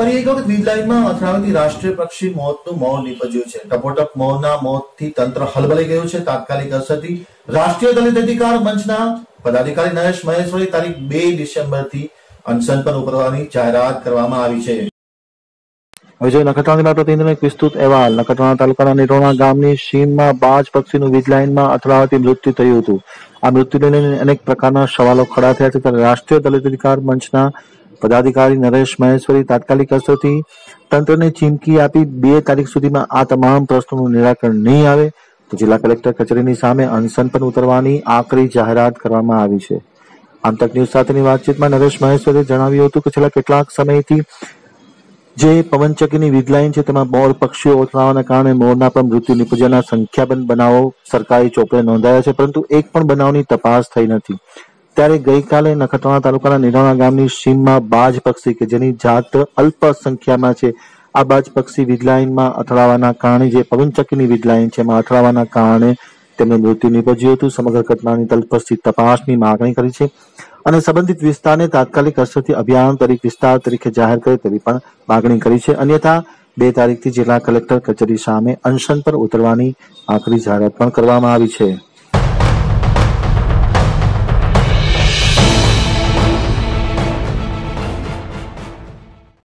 ફરી એક વખત વીજ લાઈનમાં અથડાવાથી રાષ્ટ્રીય પક્ષી મોતનું મૌન નીપજ્યું છે. ટપોટપ મૌનના મોતથી તંત્ર હલબલાઈ ગયું છે. તાત્કાલિક અસરથી રાષ્ટ્રીય દલિત અધિકાર મંચના પદાધિકારી નરેશ મહેશ્વરી તારીખ બે ડિસેમ્બરથી અનશન પર ઉતરવાની જાહેરાત કરવામાં આવી છે. વિજય જોઈએ નખત્રાણાના પ્રતિનિધિનો વિસ્તૃત અહેવાલ. નખત્રાણા તાલુકાના નિરોણા ગામની સીમમાં બાજ પક્ષીનું વીજ લાઇનમાં અથડાવાથી મૃત્યુ થયું હતું. આ મૃત્યુને લઈને અનેક પ્રકારના સવાલો ખડા થયા છે. ત્યારે રાષ્ટ્રીય દલિત અધિકાર મંચના પદાધિકારી નરેશ મહેશ્વરી તાત્કાલિક અસરથી તંત્રને ચીમકી આપી બે તારીખ સુધીમાં આ તમામ પ્રશ્નોનું નિરાકરણ નહીં આવે તો જિલ્લા કલેક્ટર કચેરીની સામે અનશન પર ઉતરવાની આકરી જાહેરાત કરવામાં આવી છે. આમ ન્યૂઝ સાથેની વાતચીતમાં નરેશ મહેશ્વરીએ જણાવ્યું હતું કે છેલ્લા કેટલાક સમયથી જે પવનચક્કીની વીજ છે તેમાં મોર પક્ષીઓ ઓથરાવાના કારણે મોરના પણ મૃત્યુ નિપજ્યાના સંખ્યાબંધ બનાવો સરકારી ચોપડે નોંધાયા છે, પરંતુ એક પણ બનાવની તપાસ થઈ નથી. ત્યારે ગઈકાલે નખત્રાણા તાલુકાના નિરાણા ગામની સીમમાં બાજ પક્ષી કે જેની જાત અલ્પ સંખ્યામાં છે, આ બાજ પક્ષી વીજલાઇનમાં અથડાવાના કારણે જે પવનચક્કીની વીજ છે, એમાં અથડાવાના કારણે તેમને મૃત્યુ નિપજ્યું હતું. સમગ્ર ઘટનાની તલપસ્થિત તપાસની માગણી કરી છે અને સંબંધિત વિસ્તારને તાત્કાલિક અસરથી અભિયાન તરીકે વિસ્તાર તરીકે જાહેર કરે તેવી પણ માગણી કરી છે. અન્યથા, બે તારીખથી જિલ્લા કલેક્ટર કચેરી સામે અનશન પર ઉતરવાની આખરી જાહેરાત પણ કરવામાં આવી છે.